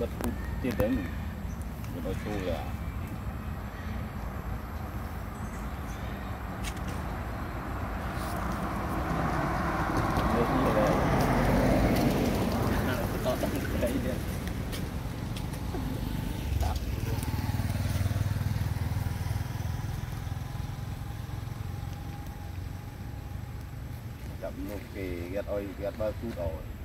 bất cứ tiên đến của nó chui là chậm một kỳ, ghét ơi ghét bao chút rồi.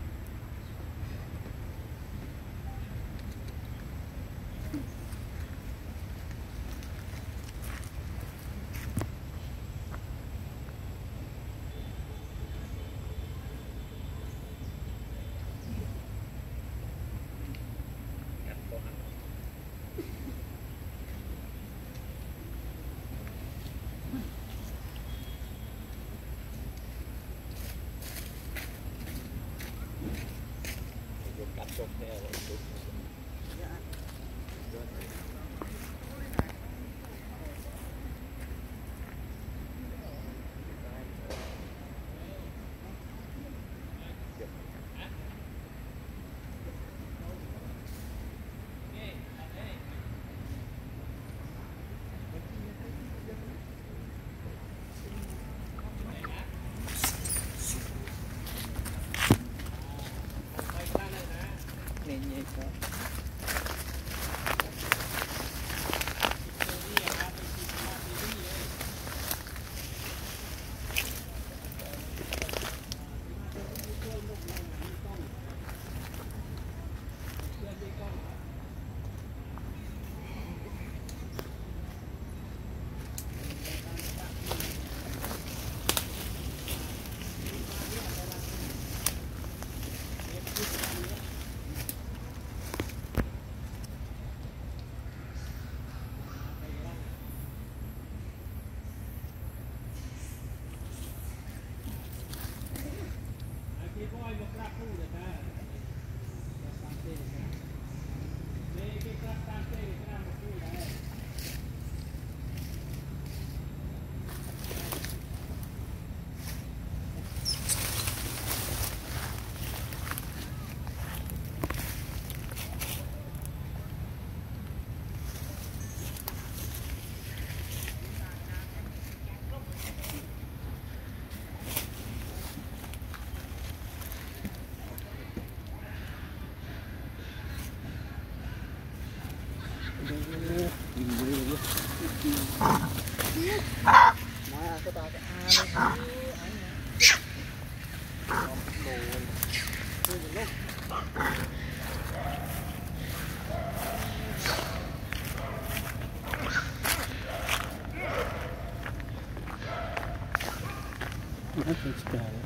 That's bad.